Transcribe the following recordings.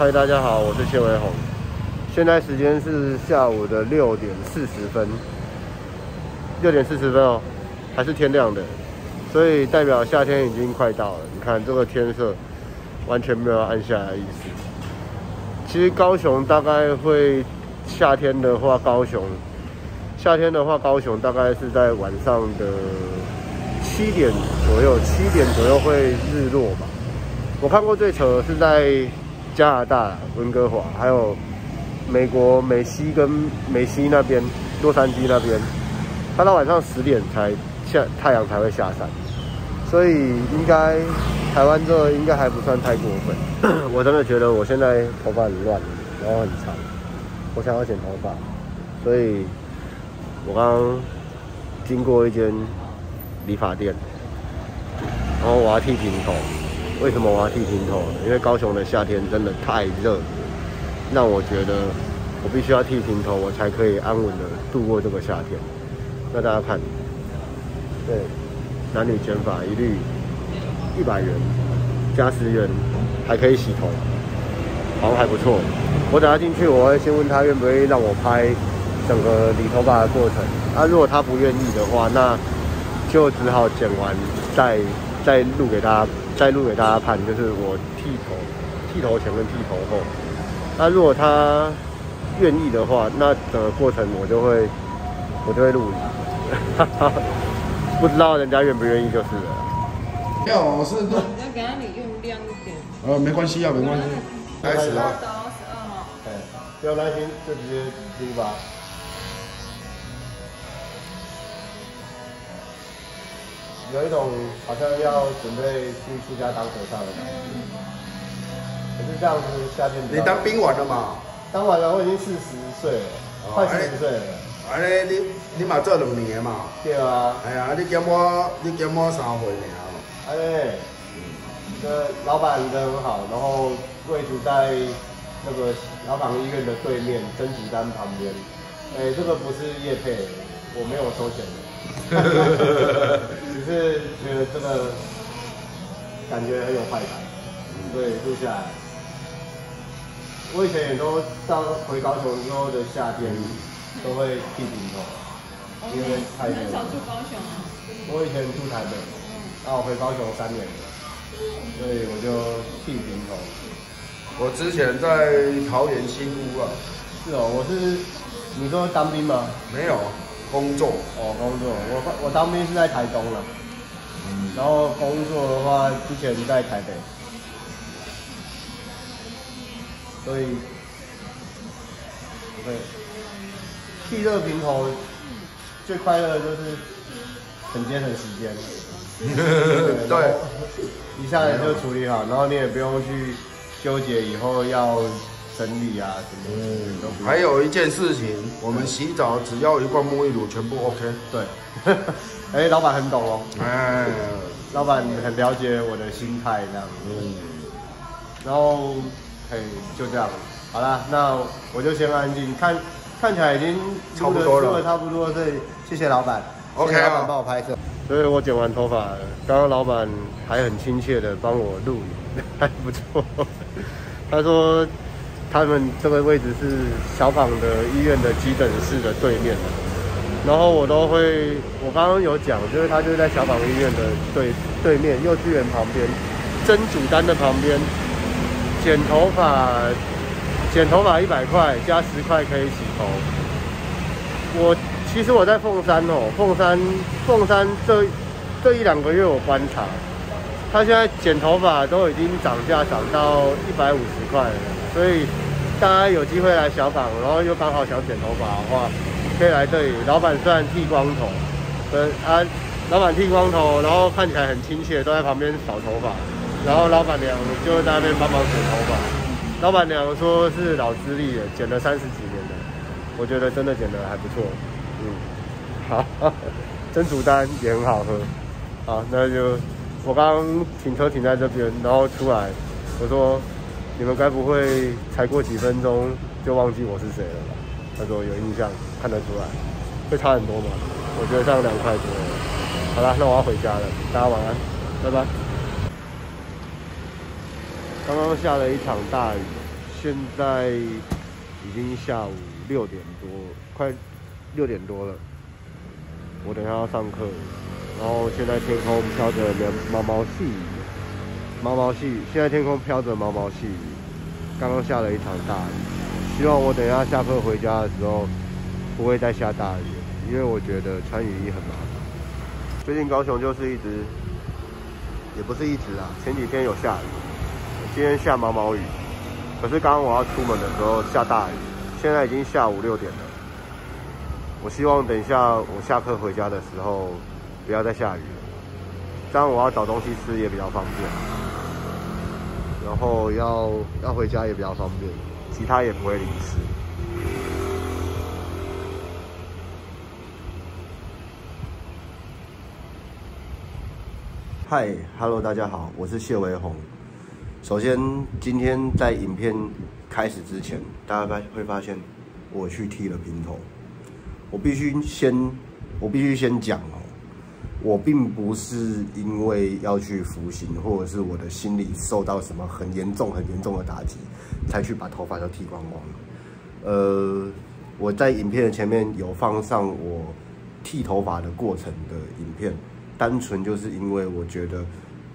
嗨，大家好，我是谢伟宏。现在时间是下午的六点四十分，六点四十分哦，还是天亮的，所以代表夏天已经快到了。你看这个天色，完全没有暗下来的意思。其实高雄大概会夏天的话，高雄夏天的话，高雄大概是在晚上的七点左右，七点左右会日落吧。我看过最扯的是在加拿大温哥华，还有美国美西跟美西那边洛杉矶那边，它到晚上十点才下太阳才会下山，所以应该台湾这应该还不算太过分。我真的觉得我现在头发很乱，然后很长，我想要剪头发，所以我刚刚经过一间理发店，然后我要剃平头。为什么我要剃平头？因为高雄的夏天真的太热，让我觉得我必须要剃平头，我才可以安稳的度过这个夏天。那大家看，对，男女剪发一律一百元加十元，还可以洗头，好像还不错。我等下进去，我会先问他愿不愿意让我拍整个理头发的过程。那如果他不愿意的话，那就只好剪完再再录给大家。再录给大家看，就是我剃头、剃头前跟剃头后。那如果他愿意的话，那整个过程我就会我就会录。不知道人家愿不愿意就是了。没有，我是要给他你用亮一点。呃，没关系啊，没关系。开始了。对，不要担心，就直接录吧。有一种好像要准备去出家当和尚的感觉。可是这样子夏天。你当兵完了吗？当完了，我已经四十岁了，快四十岁了。啊，你你你嘛做两年嘛？对啊。哎呀，你减我你减我三岁呢。哎，这老板人很好，然后位置在那个老港医院的对面，甄子丹旁边。哎，这个不是叶配，我没有收钱的。只是觉得这个感觉很有快感，对，录下来。我以前也都到回高雄之后的夏天都会剃平头，因为太热。很少住高雄啊。我以前住台北，然后回高雄三年了，所以我就剃平头。我之前在桃园新屋啊。是哦，我是你说当兵吗？没有。工作哦，工作，我我当兵是在台东了，嗯，然后工作的话，之前在台北，所以对，气热平头最快乐的就是很节省时间，对，一下子就处理好，然后你也不用去纠结以后要。整理啊，什么嗯，还有一件事情，我们洗澡只要一罐沐浴乳，全部 OK。对，哎，老板很懂哦。哎，老板很了解我的心态这样。嗯。然后，嘿，就这样。好了，那我就先安静。看，看起来已经差不多了，差不多。所以谢谢老板。OK 老板帮我拍摄。所以我剪完头发，刚刚老板还很亲切的帮我录，还不错。他说。他们这个位置是小港的医院的急诊室的对面然后我都会，我刚刚有讲，就是他就是在小港医院的对对面，幼稚园旁边，真主丹的旁边，剪头发，剪头发一百块加十块可以洗头。我其实我在凤山哦，凤山凤山这这一两个月我观察，他现在剪头发都已经涨价涨到一百五十块了。所以大家有机会来小港，然后又刚好想剪头发的话，可以来这里。老板虽然剃光头，嗯啊，老板剃光头，然后看起来很亲切，都在旁边扫头发。然后老板娘就在那边帮忙剪头发。老板娘说是老资历的，剪了三十几年的，我觉得真的剪得还不错。嗯，好，蒸煮丹也很好喝。好，那就我刚刚停车停在这边，然后出来，我说。你们该不会才过几分钟就忘记我是谁了吧？他说有印象，看得出来，会差很多吗？我觉得这样凉快多。好了，那我要回家了，大家晚安，拜拜。刚刚下了一场大雨，现在已经下午六点多，快六点多了。我等下要上课，然后现在天空飘着毛毛细雨，毛毛细雨。现在天空飘着毛毛细雨，刚刚下了一场大雨。希望我等下下课回家的时候不会再下大雨，因为我觉得穿雨衣很麻烦。最近高雄就是一直，也不是一直啊，前几天有下雨，今天下毛毛雨。可是刚刚我要出门的时候下大雨，现在已经下午六点了。我希望等一下我下课回家的时候不要再下雨了，这样我要找东西吃也比较方便，然后要要回家也比较方便，其他也不会淋湿。嗨，Hello，大家好，我是谢维宏。首先，今天在影片开始之前，大家会发现我去剃了平头。我必须先，我必须先讲哦，我并不是因为要去服刑，或者是我的心理受到什么很严重、很严重的打击，才去把头发都剃光光。呃，我在影片的前面有放上我剃头发的过程的影片，单纯就是因为我觉得。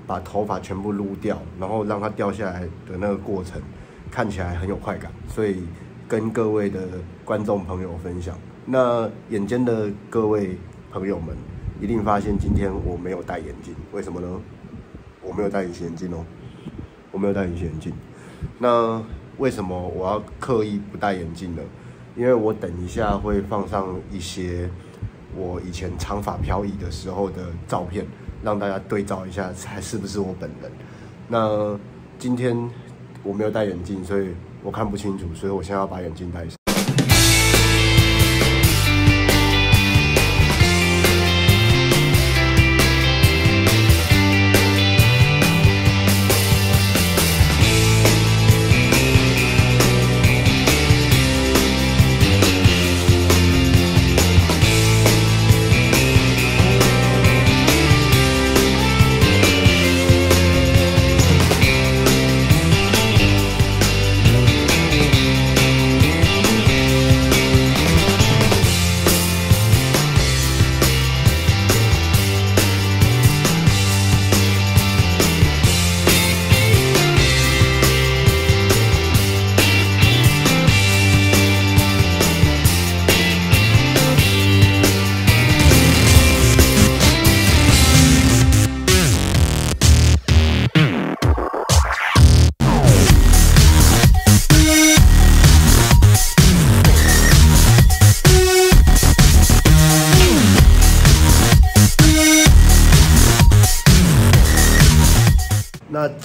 把头发全部撸掉，然后让它掉下来的那个过程，看起来很有快感，所以跟各位的观众朋友分享。那眼尖的各位朋友们，一定发现今天我没有戴眼镜，为什么呢？我没有戴隐形眼镜哦，我没有戴隐形眼镜。那为什么我要刻意不戴眼镜呢？因为我等一下会放上一些我以前长发飘逸的时候的照片。让大家对照一下，还是不是我本人？那今天我没有戴眼镜，所以我看不清楚，所以我现在要把眼镜戴上。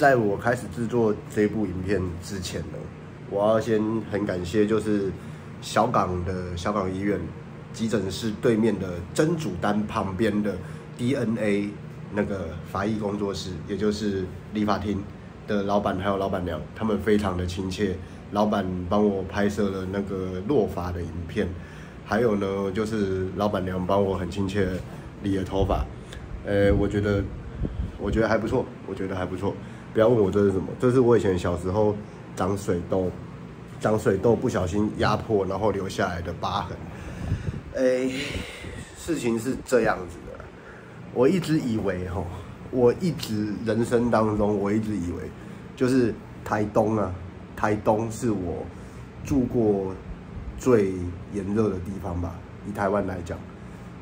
在我开始制作这部影片之前呢，我要先很感谢，就是小港的小港医院急诊室对面的真主丹旁边的 DNA 那个法医工作室，也就是理发厅的老板还有老板娘，他们非常的亲切。老板帮我拍摄了那个落发的影片，还有呢，就是老板娘帮我很亲切理了头发。呃，我觉得。我觉得还不错，我觉得还不错。不要问我这是什么，这是我以前小时候长水痘，长水痘不小心压迫，然后留下来的疤痕。哎，事情是这样子的，我一直以为哈，我一直人生当中，我一直以为就是台东啊，台东是我住过最炎热的地方吧，以台湾来讲。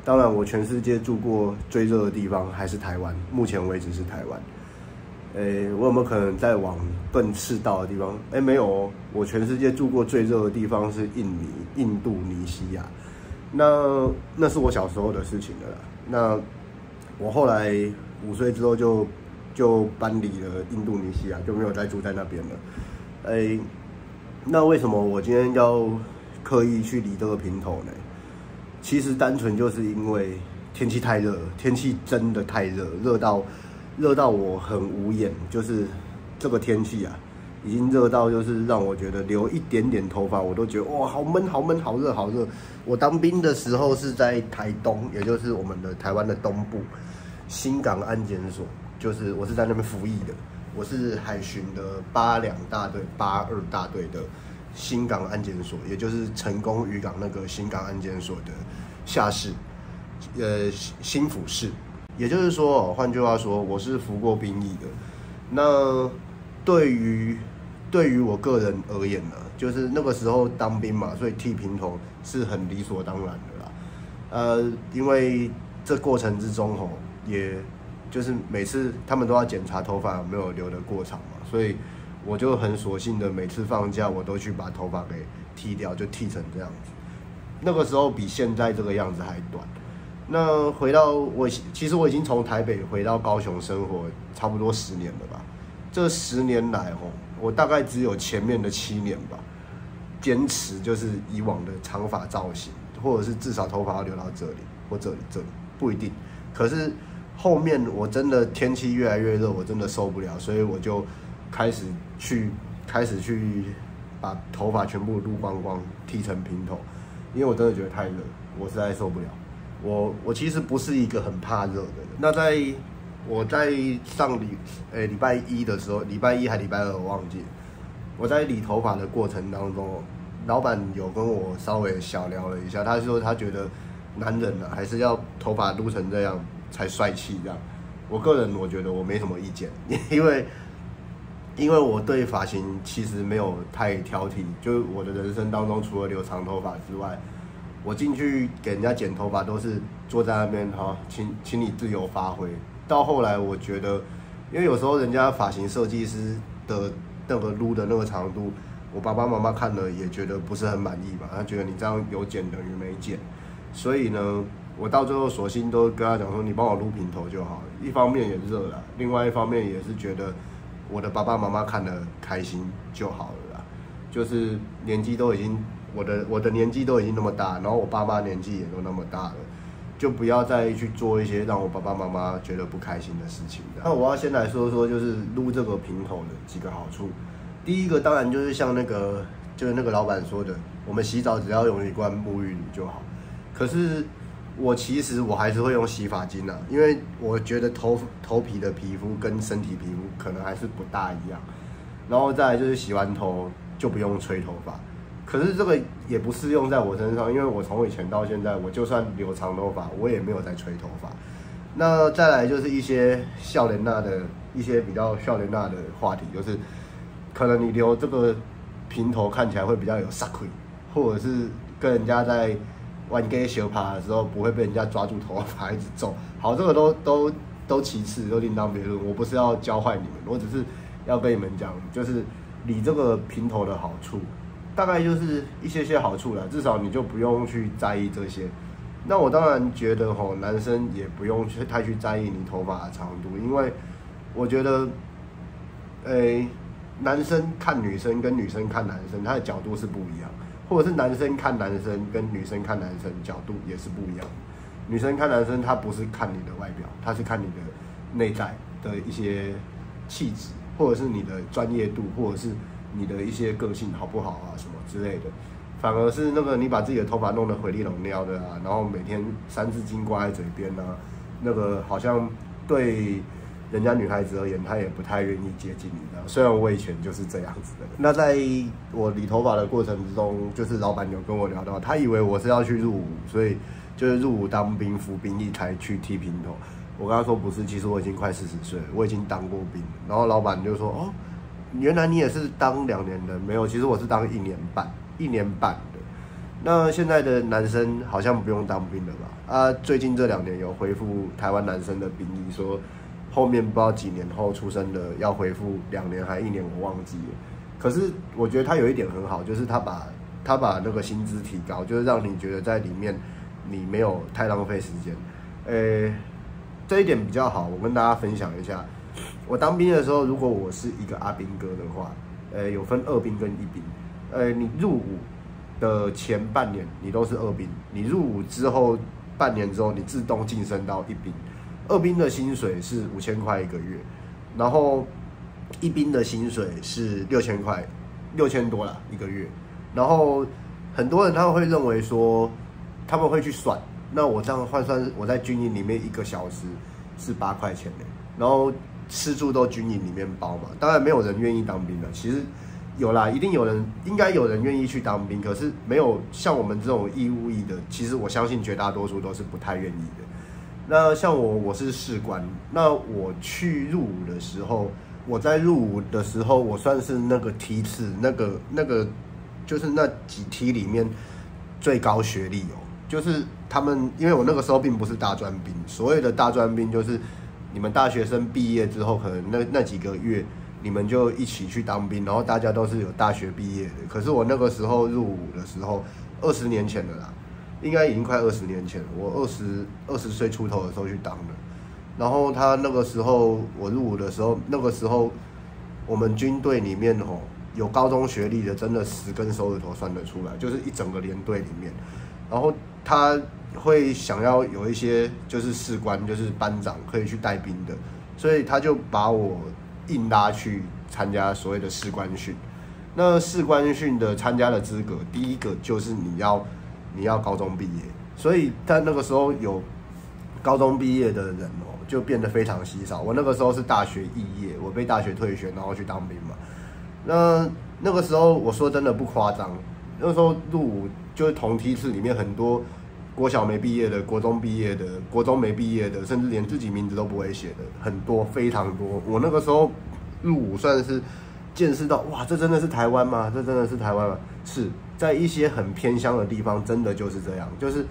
当然，我全世界住过最热的地方还是台湾，目前为止是台湾。诶，我有没有可能再往更赤道的地方？诶，没有，我全世界住过最热的地方是印尼、印度尼西亚。那那是我小时候的事情了。那我后来五岁之后就就搬离了印度尼西亚，就没有再住在那边了。诶，那为什么我今天要刻意去理这个平头呢？其实单纯就是因为天气太热，天气真的太热，热到热到我很无眼。就是这个天气啊，已经热到就是让我觉得留一点点头发我都觉得哇，好闷，好闷，好热，好热。我当兵的时候是在台东，也就是我们的台湾的东部新港安检所，就是我是在那边服役的。我是海巡的八两大队八二大队的新港安检所，也就是成功渔港那个新港安检所的下士，呃新府士。也就是说，换句话说，我是服过兵役的。那对于对于我个人而言呢，就是那个时候当兵嘛，所以剃平头是很理所当然的啦。呃，因为这过程之中吼，也就是每次他们都要检查头发有没有留的过长嘛，所以我就很索性的每次放假我都去把头发给剃掉，就剃成这样子。那个时候比现在这个样子还短。那回到我，其实我已经从台北回到高雄生活差不多十年了吧。这十年来，吼，我大概只有前面的七年吧，坚持就是以往的长发造型，或者是至少头发要留到这里或这里这里，不一定。可是后面我真的天气越来越热，我真的受不了，所以我就开始去开始去把头发全部撸光光，剃成平头，因为我真的觉得太热，我实在受不了。我我其实不是一个很怕热的人。那在我在上礼诶礼拜一的时候，礼拜一还礼拜二我忘记。我在理头发的过程当中，老板有跟我稍微小聊了一下，他说他觉得男人呢还是要头发撸成这样才帅气这样。我个人我觉得我没什么意见，因为因为我对发型其实没有太挑剔，就是我的人生当中除了留长头发之外。我进去给人家剪头发都是坐在那边哈，请请你自由发挥。到后来我觉得，因为有时候人家发型设计师的那个撸的那个长度，我爸爸妈妈看了也觉得不是很满意吧，他觉得你这样有剪等于没剪。所以呢，我到最后索性都跟他讲说，你帮我撸平头就好。一方面也热了，另外一方面也是觉得我的爸爸妈妈看得开心就好了啦。就是年纪都已经。我的我的年纪都已经那么大，然后我爸妈年纪也都那么大了，就不要再去做一些让我爸爸妈妈觉得不开心的事情。那我要先来说说，就是撸这个平头的几个好处。第一个当然就是像那个就是那个老板说的，我们洗澡只要用一罐沐浴乳就好。可是我其实我还是会用洗发精啊，因为我觉得头头皮的皮肤跟身体皮肤可能还是不大一样。然后再就是洗完头就不用吹头发。可是这个也不适用在我身上，因为我从以前到现在，我就算留长头发，我也没有在吹头发。那再来就是一些笑脸娜的一些比较笑脸娜的话题，就是可能你留这个平头看起来会比较有杀气，或者是跟人家在玩 gay 小趴的时候不会被人家抓住头发一直揍。好，这个都都都其次，都另当别论。我不是要教坏你们，我只是要跟你们讲，就是理这个平头的好处。大概就是一些些好处了，至少你就不用去在意这些。那我当然觉得吼，男生也不用去太去在意你头发的长度，因为我觉得，诶，男生看女生跟女生看男生，他的角度是不一样，或者是男生看男生跟女生看男生角度也是不一样。女生看男生，她不是看你的外表，她是看你的内在的一些气质，或者是你的专业度，或者是。你的一些个性好不好啊，什么之类的，反而是那个你把自己的头发弄得回力龙撩的啊，然后每天三字经挂在嘴边啊，那个好像对人家女孩子而言，她也不太愿意接近你的。虽然我以前就是这样子的。那在我理头发的过程之中，就是老板有跟我聊到，他以为我是要去入伍，所以就是入伍当兵服兵役才去剃平头。我跟他说不是，其实我已经快四十岁了，我已经当过兵。然后老板就说哦。原来你也是当两年的，没有，其实我是当一年半，一年半的。那现在的男生好像不用当兵了吧？啊，最近这两年有恢复台湾男生的兵役，说后面不知道几年后出生的要恢复两年还一年，我忘记了。可是我觉得他有一点很好，就是他把他把那个薪资提高，就是让你觉得在里面你没有太浪费时间。呃，这一点比较好，我跟大家分享一下。我当兵的时候，如果我是一个阿兵哥的话，呃，有分二兵跟一兵。呃，你入伍的前半年你都是二兵，你入伍之后半年之后你自动晋升到一兵。二兵的薪水是五千块一个月，然后一兵的薪水是六千块，六千多了一个月。然后很多人他们会认为说，他们会去算，那我这样换算，我在军营里面一个小时是八块钱的，然后。吃住都军营里面包嘛，当然没有人愿意当兵的。其实有啦，一定有人，应该有人愿意去当兵，可是没有像我们这种义务役的，其实我相信绝大多数都是不太愿意的。那像我，我是士官，那我去入伍的时候，我在入伍的时候，我算是那个梯次，那个那个就是那几梯里面最高学历哦，就是他们，因为我那个时候并不是大专兵，所谓的大专兵就是你们大学生毕业之后，可能那那几个月你们就一起去当兵，然后大家都是有大学毕业的。可是我那个时候入伍的时候，二十年前的啦。应该已经快二十年前，我二十二十岁出头的时候去当的。然后他那个时候我入伍的时候，那个时候我们军队里面吼有高中学历的，真的十根手指头算得出来，就是一整个连队里面。然后他会想要有一些就是士官，就是班长可以去带兵的，所以他就把我硬拉去参加所谓的士官训。那士官训的参加的资格，第一个就是你要。你要高中毕业，所以在那个时候有高中毕业的人哦，就变得非常稀少。我那个时候是大学肄业，我被大学退学，然后去当兵嘛。那那个时候我说真的不夸张，那时候入伍就是同梯次里面很多国小没毕业的、国中毕业的、国中没毕业的，甚至连自己名字都不会写的很多，非常多。我那个时候入伍算是见识到，哇，这真的是台湾吗？这真的是台湾吗？是。在一些很偏乡的地方，真的就是这样，就是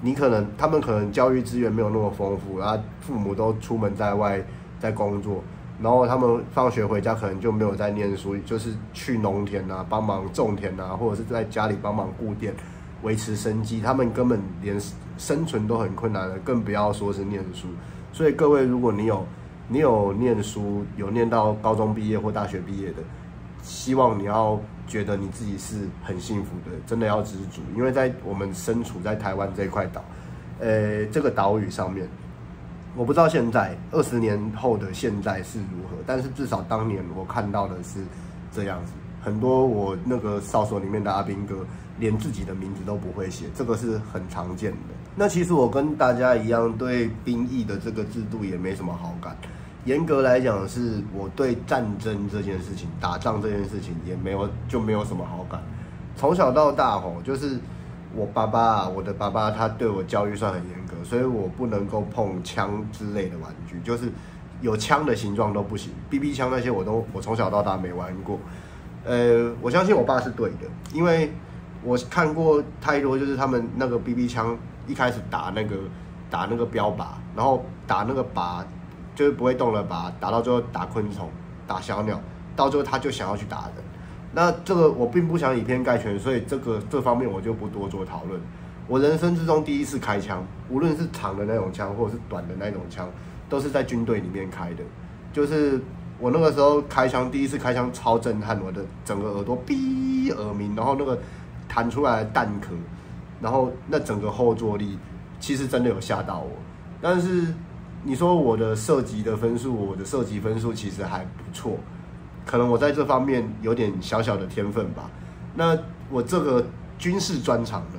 你可能他们可能教育资源没有那么丰富，然后父母都出门在外在工作，然后他们放学回家可能就没有在念书，就是去农田啊帮忙种田啊，或者是在家里帮忙顾店维持生计，他们根本连生存都很困难了，更不要说是念书。所以各位，如果你有你有念书，有念到高中毕业或大学毕业的。希望你要觉得你自己是很幸福的，真的要知足，因为在我们身处在台湾这块岛，呃，这个岛屿上面，我不知道现在二十年后的现在是如何，但是至少当年我看到的是这样子，很多我那个哨所里面的阿兵哥连自己的名字都不会写，这个是很常见的。那其实我跟大家一样，对兵役的这个制度也没什么好感。严格来讲，是我对战争这件事情、打仗这件事情也没有就没有什么好感。从小到大，吼，就是我爸爸，我的爸爸，他对我教育算很严格，所以我不能够碰枪之类的玩具，就是有枪的形状都不行，BB 枪那些我都我从小到大没玩过。呃，我相信我爸是对的，因为我看过太多，就是他们那个 BB 枪一开始打那个打那个标靶，然后打那个靶。就是不会动了靶？打到最后打昆虫、打小鸟，到最后他就想要去打人。那这个我并不想以偏概全，所以这个这方面我就不多做讨论。我人生之中第一次开枪，无论是长的那种枪，或者是短的那种枪，都是在军队里面开的。就是我那个时候开枪，第一次开枪超震撼，我的整个耳朵哔耳鸣，然后那个弹出来弹壳，然后那整个后坐力，其实真的有吓到我，但是。你说我的射击的分数，我的射击分数其实还不错，可能我在这方面有点小小的天分吧。那我这个军事专长呢，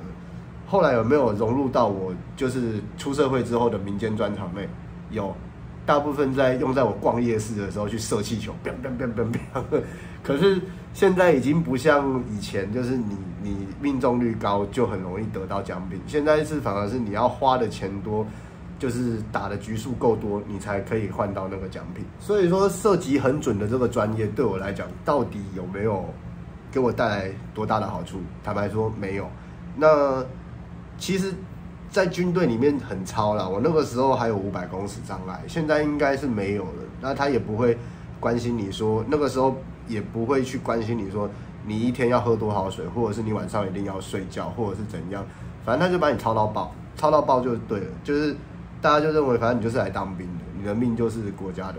后来有没有融入到我就是出社会之后的民间专长内？有，大部分在用在我逛夜市的时候去射气球，砰砰砰砰砰。可是现在已经不像以前，就是你你命中率高就很容易得到奖品，现在是反而是你要花的钱多。就是打的局数够多，你才可以换到那个奖品。所以说，射击很准的这个专业对我来讲，到底有没有给我带来多大的好处？坦白说，没有。那其实，在军队里面很超了。我那个时候还有五百公尺障碍，现在应该是没有了。那他也不会关心你说，那个时候也不会去关心你说，你一天要喝多少水，或者是你晚上一定要睡觉，或者是怎样。反正他就把你操到爆，操到爆就对了，就是。大家就认为，反正你就是来当兵的，你的命就是国家的。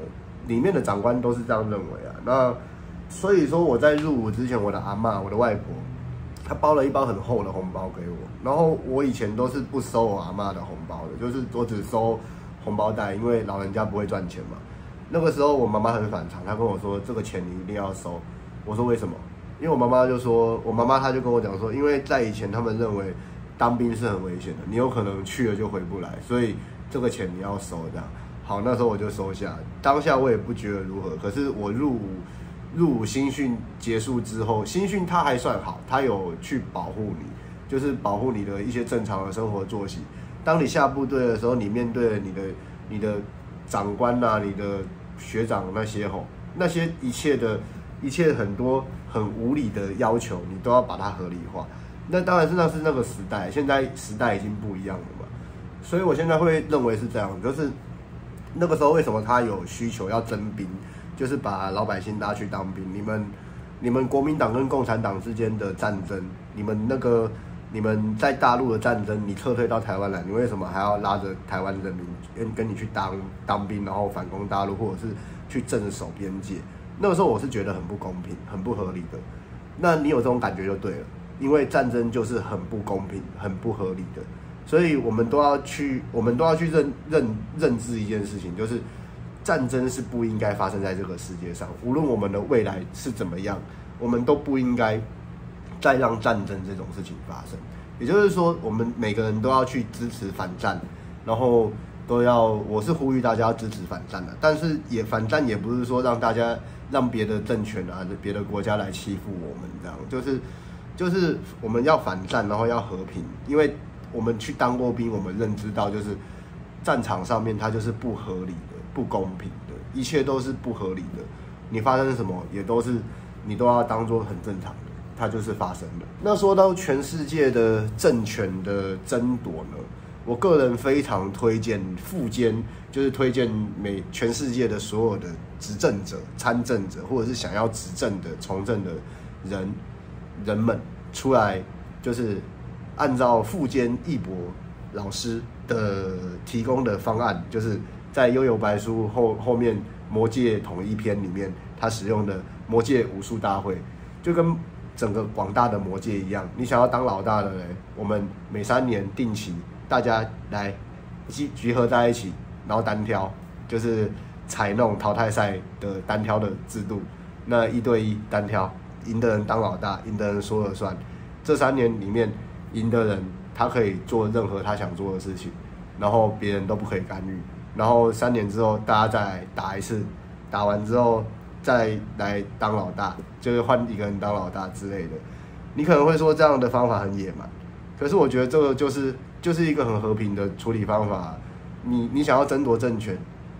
里面的长官都是这样认为啊。那所以说，我在入伍之前，我的阿妈、我的外婆，她包了一包很厚的红包给我。然后我以前都是不收我阿妈的红包的，就是我只收红包袋，因为老人家不会赚钱嘛。那个时候我妈妈很反常，她跟我说：“这个钱你一定要收。”我说：“为什么？”因为我妈妈就说，我妈妈她就跟我讲说，因为在以前他们认为当兵是很危险的，你有可能去了就回不来，所以。这个钱你要收，这样。好，那时候我就收下。当下我也不觉得如何，可是我入伍入伍新训结束之后，新训他还算好，他有去保护你，就是保护你的一些正常的生活作息。当你下部队的时候，你面对你的你的长官呐、你的学长那些吼，那些一切的一切很多很无理的要求，你都要把它合理化。那当然是那是那个时代，现在时代已经不一样了嘛。所以我现在会认为是这样，就是那个时候为什么他有需求要征兵，就是把老百姓拉去当兵。你们你们国民党跟共产党之间的战争，你们那个你们在大陆的战争，你撤退到台湾来，你为什么还要拉着台湾人民跟跟你去当当兵，然后反攻大陆，或者是去镇守边界？那个时候我是觉得很不公平，很不合理的。那你有这种感觉就对了，因为战争就是很不公平、很不合理的，所以我们都要去，我们都要去认认认知一件事情，就是战争是不应该发生在这个世界上。无论我们的未来是怎么样，我们都不应该再让战争这种事情发生。也就是说，我们每个人都要去支持反战，然后都要，我是呼吁大家支持反战的。但是也反战也不是说让大家让别的政权啊、别的国家来欺负我们，这样就是就是我们要反战，然后要和平，因为我们去当过兵，我们认知到就是战场上面它就是不合理的、不公平的，一切都是不合理的。你发生什么也都是你都要当做很正常的，它就是发生了。那说到全世界的政权的争夺呢，我个人非常推荐副监，就是推荐每全世界的所有的执政者、参政者，或者是想要执政的、从政的人人们出来，就是按照富坚义博老师的提供的方案，就是在《悠悠白书》后后面《魔界统一篇》里面，他使用的魔界武术大会，就跟整个广大的魔界一样。你想要当老大的人，我们每三年定期，大家来集集合在一起，然后单挑，就是采那种淘汰赛的单挑的制度。那一对一单挑，赢的人当老大，赢的人说了算。这三年里面，赢的人他可以做任何他想做的事情，然后别人都不可以干预。然后三年之后，大家再打一次，打完之后再来当老大，就是换一个人当老大之类的。你可能会说这样的方法很野蛮，可是我觉得这个就是就是一个很和平的处理方法。你你想要争夺政权，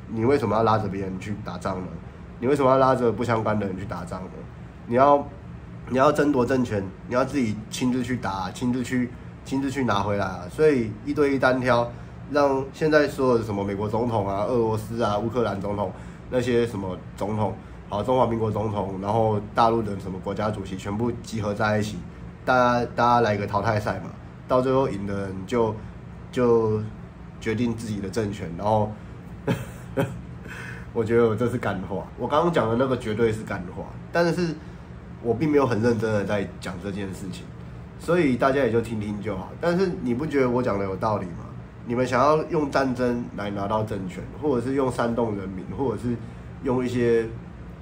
你为什么要拉着别人去打仗呢？你为什么要拉着不相关的人去打仗呢？你要你要争夺政权，你要自己亲自去打，亲自去亲自去拿回来啊！所以一对一单挑，让现在所有的什么美国总统啊、俄罗斯啊、乌克兰总统那些什么总统，好中华民国总统，然后大陆的什么国家主席全部集合在一起，大家大家来个淘汰赛嘛，到最后赢的人就就决定自己的政权，然后。我觉得我这是干话，我刚刚讲的那个绝对是干话，但是我并没有很认真的在讲这件事情，所以大家也就听听就好。但是你不觉得我讲的有道理吗？你们想要用战争来拿到政权，或者是用煽动人民，或者是用一些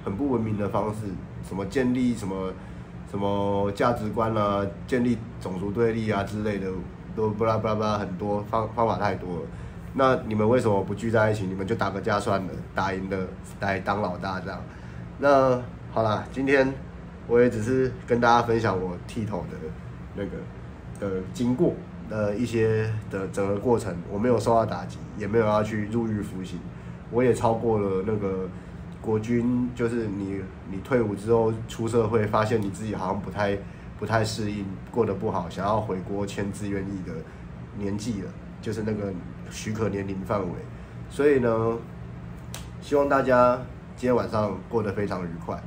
很不文明的方式，什么建立什么什么价值观啊，建立种族对立啊之类的，都巴拉巴拉巴拉很多方方法太多了。那你们为什么不聚在一起？你们就打个架算了，打赢的来当老大这样。那好啦，今天我也只是跟大家分享我剃头的那个的经过，呃，一些的整个过程，我没有受到打击，也没有要去入狱服刑，我也超过了那个国军，就是你你退伍之后出社会，发现你自己好像不太不太适应，过得不好，想要回国签自愿役的年纪了，就是那个。许可年龄范围，所以呢，希望大家今天晚上过得非常愉快。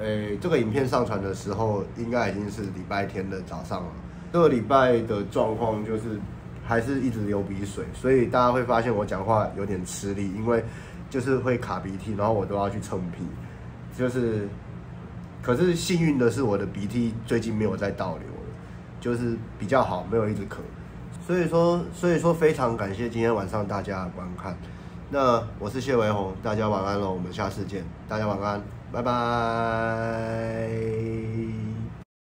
诶，这个影片上传的时候，应该已经是礼拜天的早上了。这个礼拜的状况就是还是一直流鼻水，所以大家会发现我讲话有点吃力，因为就是会卡鼻涕，然后我都要去蹭鼻。就是，可是幸运的是，我的鼻涕最近没有再倒流了，就是比较好，没有一直咳。所以说，所以说非常感谢今天晚上大家的观看。那我是谢维宏，大家晚安喽，我们下次见，大家晚安，拜拜。